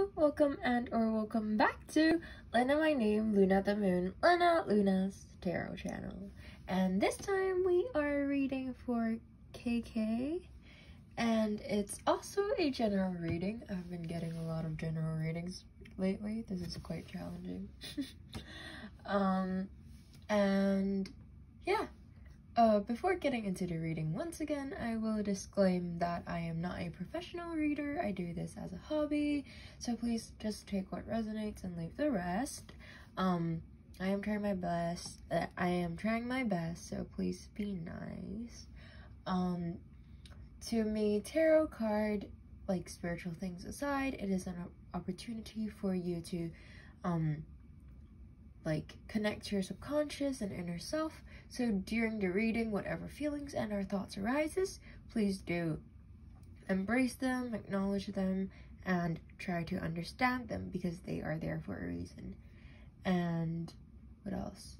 Welcome and or welcome back to Lena My Name, Luna the Moon, Lena Luna's Tarot channel. And this time we are reading for KK and it's also a general reading. I've been getting a lot of general readings lately. This is quite challenging. um, and yeah, uh, before getting into the reading, once again, I will disclaim that I am not a professional reader. I do this as a hobby, so please just take what resonates and leave the rest. Um, I am trying my best. Uh, I am trying my best, so please be nice. Um, to me, tarot card, like spiritual things aside, it is an opportunity for you to, um, like connect to your subconscious and inner self. So during the reading, whatever feelings and or thoughts arises, please do embrace them, acknowledge them, and try to understand them because they are there for a reason. And what else?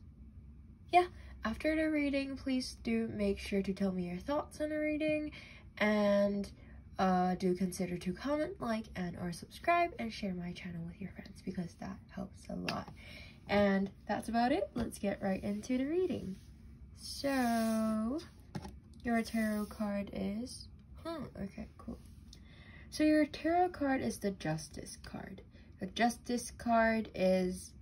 Yeah, after the reading, please do make sure to tell me your thoughts on the reading and uh, do consider to comment, like, and or subscribe and share my channel with your friends because that helps a lot. And that's about it. Let's get right into the reading. So, your tarot card is... Hmm, okay, cool. So your tarot card is the Justice card. The Justice card is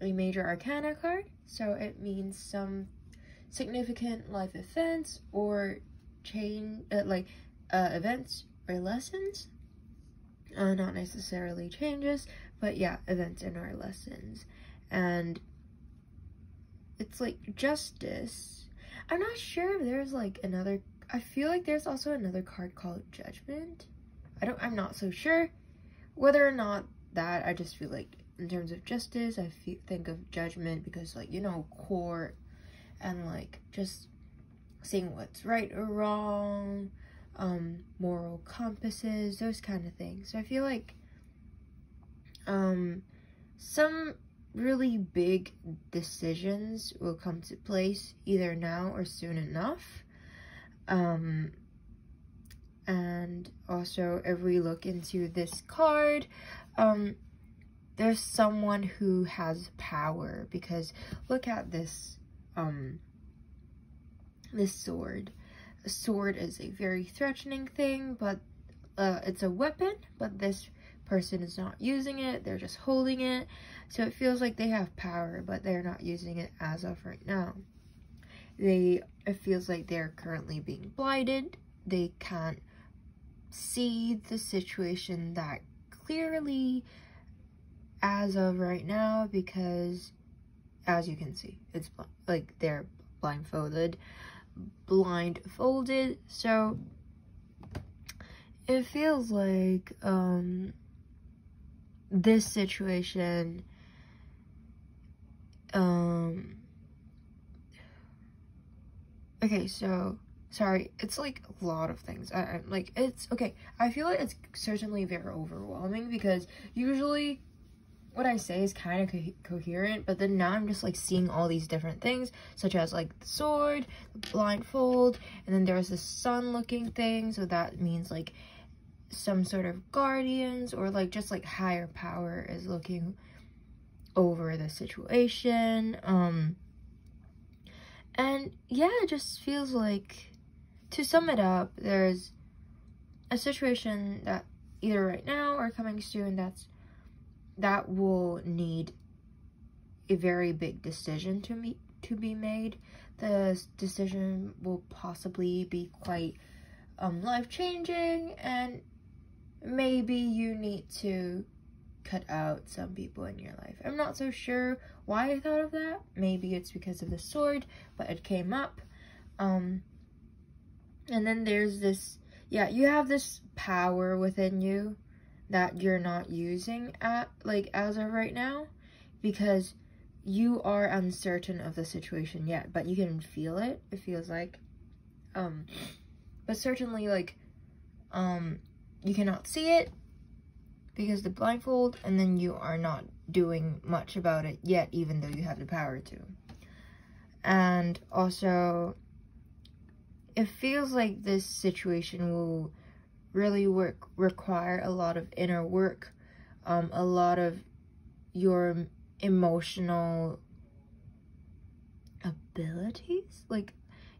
a major arcana card. So it means some significant life events or chain, uh, like uh, events or lessons. Uh, not necessarily changes, but yeah, events in our lessons. And it's like justice. I'm not sure if there's like another, I feel like there's also another card called judgment. I don't, I'm not so sure. Whether or not that, I just feel like in terms of justice, I feel, think of judgment because like, you know, court and like just seeing what's right or wrong, um, moral compasses, those kind of things. So I feel like um, some really big decisions will come to place either now or soon enough. Um, and also if we look into this card, um, there's someone who has power because look at this, um, this sword. A sword is a very threatening thing, but uh, it's a weapon, but this person is not using it, they're just holding it. So it feels like they have power, but they're not using it as of right now. They, it feels like they're currently being blinded. They can't see the situation that clearly as of right now because as you can see, it's like they're blindfolded, blindfolded. So it feels like um this situation um okay so sorry it's like a lot of things. I, I like it's okay i feel like it's certainly very overwhelming because usually what I say is kind of co coherent, but then now I'm just like seeing all these different things, such as like the sword, the blindfold, and then there's this sun looking thing, so that means like some sort of guardians or like just like higher power is looking over the situation um and yeah it just feels like to sum it up there's a situation that either right now or coming soon that's that will need a very big decision to me to be made. The decision will possibly be quite um life-changing and maybe you need to cut out some people in your life. I'm not so sure why I thought of that. Maybe it's because of the sword, but it came up. Um, and then there's this, yeah, you have this power within you that you're not using at, like, as of right now, because you are uncertain of the situation yet, but you can feel it, it feels like. Um, but certainly, like, um, you cannot see it because the blindfold and then you are not doing much about it yet even though you have the power to. And also it feels like this situation will really work require a lot of inner work, um, a lot of your emotional abilities, like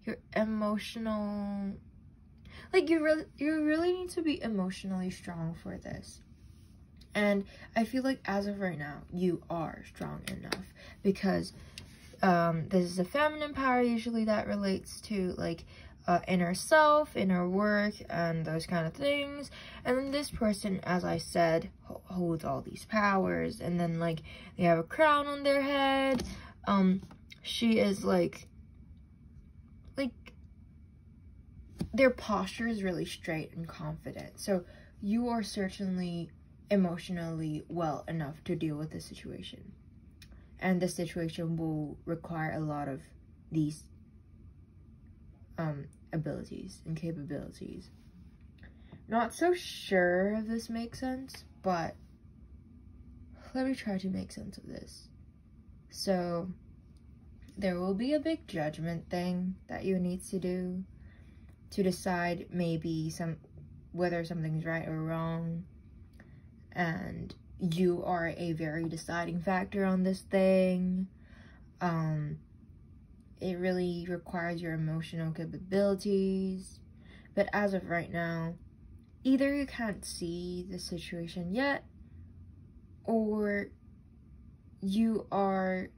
your emotional like you really you really need to be emotionally strong for this. And i feel like as of right now you are strong enough because um this is a feminine power usually that relates to like uh, inner self inner work and those kind of things. And then this person as i said holds all these powers. And then like they have a crown on their head. Um she is like like their posture is really straight and confident. So you are certainly emotionally well enough to deal with the situation. And the situation will require a lot of these um, abilities and capabilities. Not so sure if this makes sense, but let me try to make sense of this. So, there will be a big judgment thing that you need to do to decide maybe some whether something's right or wrong. And you are a very deciding factor on this thing. Um it really requires your emotional capabilities. But as of right now either you can't see the situation yet or you are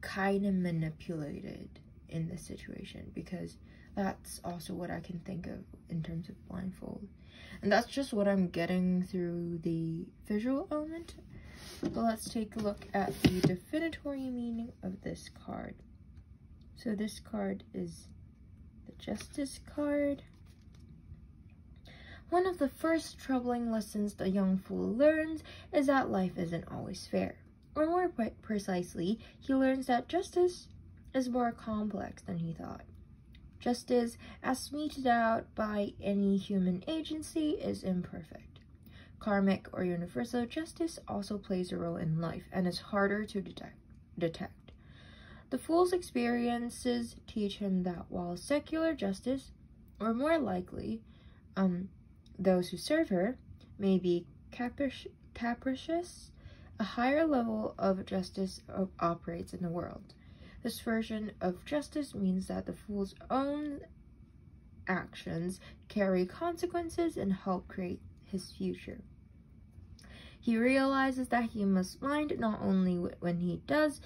kind of manipulated in this situation because that's also what I can think of in terms of blindfold. And that's just what I'm getting through the visual element. But let's take a look at the divinatory meaning of this card. So this card is the Justice card. One of the first troubling lessons the young fool learns is that life isn't always fair. Or more precisely, he learns that justice is more complex than he thought. Justice, as meted out by any human agency, is imperfect. Karmic or universal justice also plays a role in life and is harder to detect. detect. The fool's experiences teach him that while secular justice, or more likely, um, those who serve her, may be capricious, a higher level of justice operates in the world. This version of justice means that the fool's own actions carry consequences and help create his future. He realizes that he must mind not only when he does,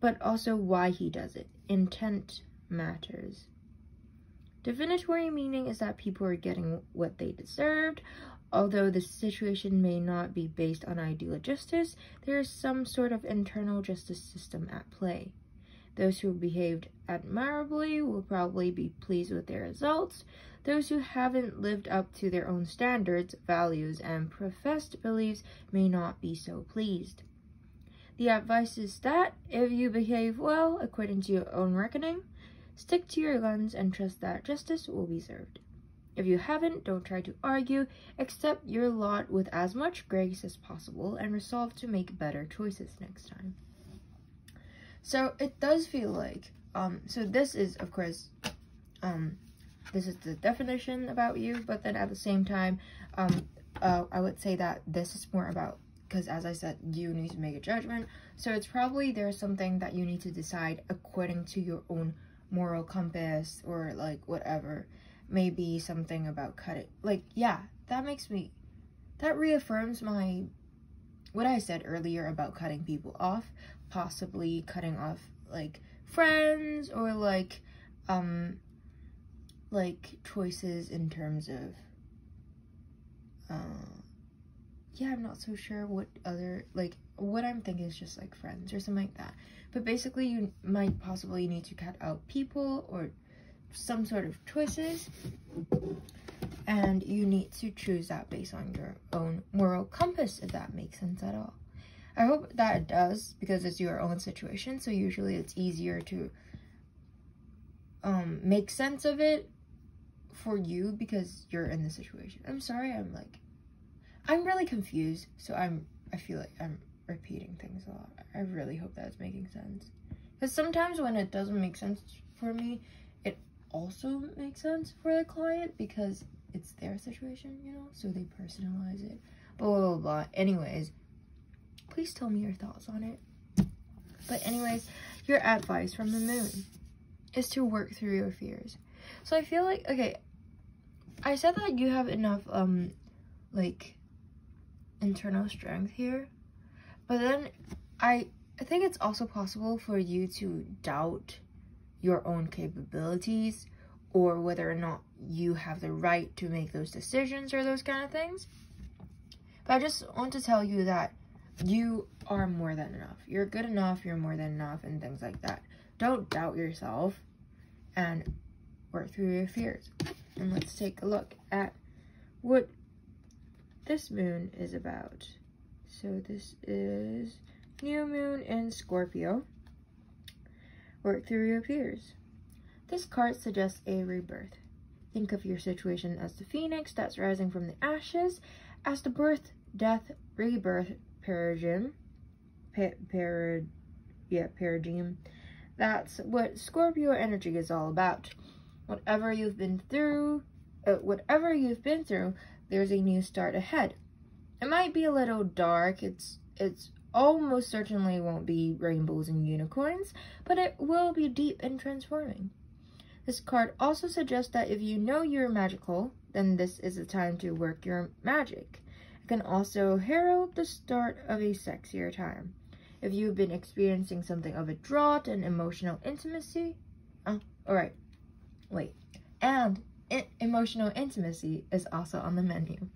but also why he does it. Intent matters. Divinatory meaning is that people are getting what they deserved. Although the situation may not be based on ideal justice, there is some sort of internal justice system at play. Those who behaved admirably will probably be pleased with their results. Those who haven't lived up to their own standards, values, and professed beliefs may not be so pleased. The advice is that if you behave well according to your own reckoning, stick to your guns and trust that justice will be served. If you haven't, don't try to argue, accept your lot with as much grace as possible and resolve to make better choices next time. So it does feel like, um, so this is, of course, um, this is the definition about you, but then at the same time, um, uh, I would say that this is more about, because as I said, you need to make a judgment. So it's probably there's something that you need to decide according to your own moral compass or like whatever. Maybe something about cutting. Like, yeah, that makes me, that reaffirms my, what I said earlier about cutting people off possibly cutting off like friends or like um like choices in terms of uh yeah i'm not so sure what other like what i'm thinking is just like friends or something like that. But basically you might possibly need to cut out people or some sort of choices. And you need to choose that based on your own moral compass if that makes sense at all I hope that it does because it's your own situation. So usually it's easier to um, make sense of it for you because you're in the situation. I'm sorry. I'm like, I'm really confused. So I'm, I feel like I'm repeating things a lot. I really hope that's making sense. Because sometimes when it doesn't make sense for me, it also makes sense for the client because it's their situation, you know, so they personalize it. Blah, blah, blah, blah. Anyways, please tell me your thoughts on it. But anyways, your advice from the moon is to work through your fears. So I feel like, okay, I said that you have enough, um, like, internal strength here. But then I, I think it's also possible for you to doubt your own capabilities or whether or not you have the right to make those decisions or those kind of things. But I just want to tell you that you are more than enough. You're good enough, you're more than enough, and things like that. Don't doubt yourself and work through your fears. And let's take a look at what this moon is about. So this is new moon in Scorpio. Work through your fears. This card suggests a rebirth. Think of your situation as the phoenix that's rising from the ashes, as the birth, death, rebirth paradigm. Pa parad yeah, paradigm. That's what Scorpio energy is all about. Whatever you've been through, uh, whatever you've been through, there's a new start ahead. It might be a little dark. It's it's almost certainly won't be rainbows and unicorns, but it will be deep and transforming. This card also suggests that if you know you're magical, then this is the time to work your magic. Can also herald the start of a sexier time. If you've been experiencing something of a drought and emotional intimacy, oh, alright, wait, and emotional intimacy is also on the menu.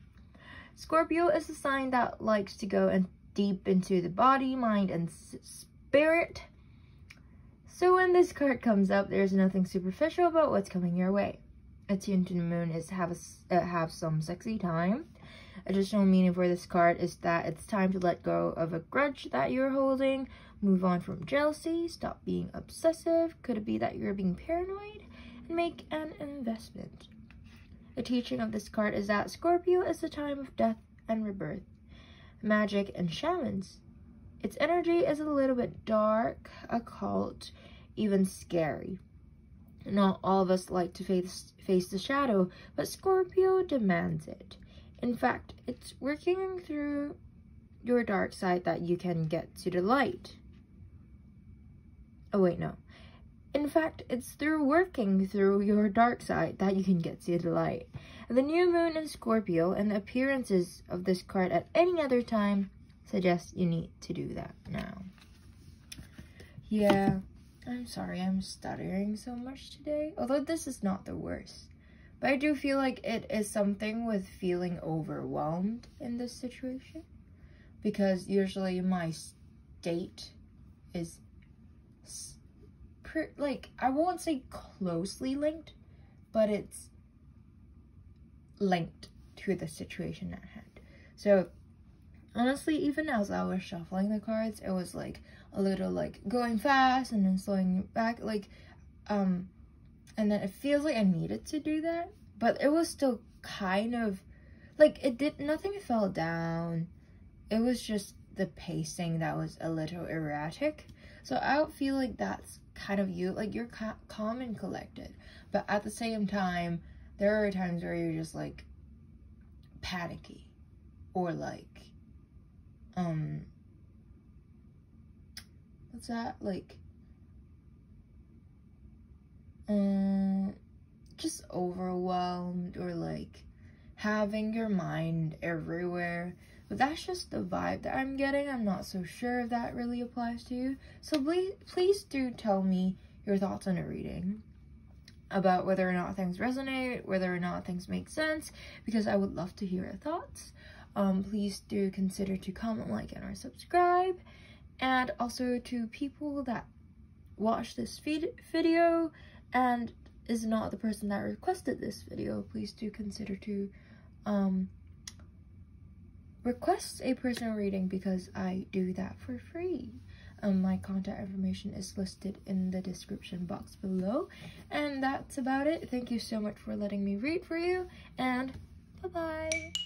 Scorpio is a sign that likes to go and deep into the body, mind, and spirit. So when this card comes up, there's nothing superficial about what's coming your way. Attuned to the moon is have a, uh, have some sexy time. Additional meaning for this card is that it's time to let go of a grudge that you're holding, move on from jealousy, stop being obsessive. Could it be that you're being paranoid? And make an investment. The teaching of this card is that Scorpio is the time of death and rebirth, magic and shamans. Its energy is a little bit dark, occult, even scary. Not all of us like to face, face the shadow, but Scorpio demands it. In fact, it's working through your dark side that you can get to the light. Oh wait, no. In fact, it's through working through your dark side that you can get to the light. The new moon in Scorpio and the appearances of this card at any other time suggest you need to do that now. Yeah, I'm sorry I'm stuttering so much today. Although this is not the worst. But I do feel like it is something with feeling overwhelmed in this situation. Because usually my state is like I won't say closely linked, but it's linked to the situation at hand. So honestly, even as I was shuffling the cards, it was like a little like going fast and then slowing back, like um, and then it feels like I needed to do that, but it was still kind of like it did nothing fell down. It was just the pacing that was a little erratic. So I feel like that's kind of you. Like you're calm and collected. But at the same time, there are times where you're just like panicky or like, um, what's that? Like, um, just overwhelmed or like having your mind everywhere but that's just the vibe that I'm getting. I'm not so sure if that really applies to you. So please, please do tell me your thoughts on a reading about whether or not things resonate, whether or not things make sense, because I would love to hear your thoughts. Um, please do consider to comment, like, and or subscribe. And also to people that watch this video and is not the person that requested this video, please do consider to um, request a personal reading because I do that for free. Um, my contact information is listed in the description box below. And that's about it. Thank you so much for letting me read for you. And bye-bye.